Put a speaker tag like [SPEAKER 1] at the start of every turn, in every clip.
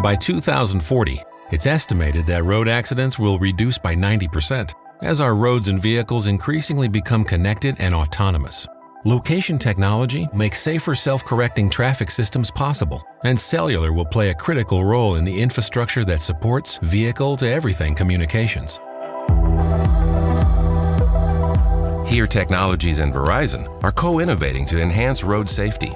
[SPEAKER 1] By 2040, it's estimated that road accidents will reduce by 90% as our roads and vehicles increasingly become connected and autonomous. Location technology makes safer self-correcting traffic systems possible, and cellular will play a critical role in the infrastructure that supports vehicle-to-everything communications.
[SPEAKER 2] HERE Technologies and Verizon are co-innovating to enhance road safety.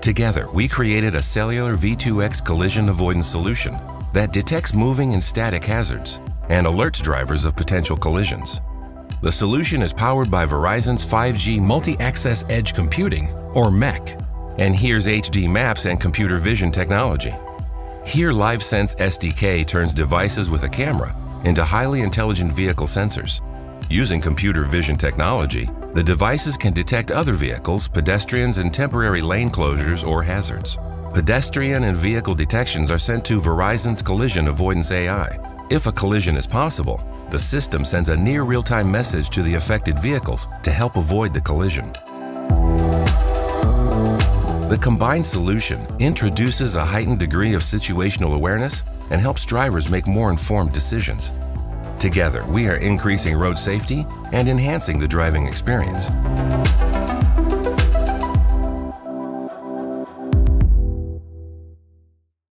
[SPEAKER 2] Together, we created a cellular V2X collision avoidance solution that detects moving and static hazards and alerts drivers of potential collisions. The solution is powered by Verizon's 5G Multi-Access Edge Computing, or MEC, and HERE's HD Maps and computer vision technology. HERE LiveSense SDK turns devices with a camera into highly intelligent vehicle sensors. Using computer vision technology, the devices can detect other vehicles, pedestrians, and temporary lane closures or hazards. Pedestrian and vehicle detections are sent to Verizon's Collision Avoidance AI. If a collision is possible, the system sends a near real-time message to the affected vehicles to help avoid the collision. The combined solution introduces a heightened degree of situational awareness and helps drivers make more informed decisions. Together, we are increasing road safety and enhancing the driving experience.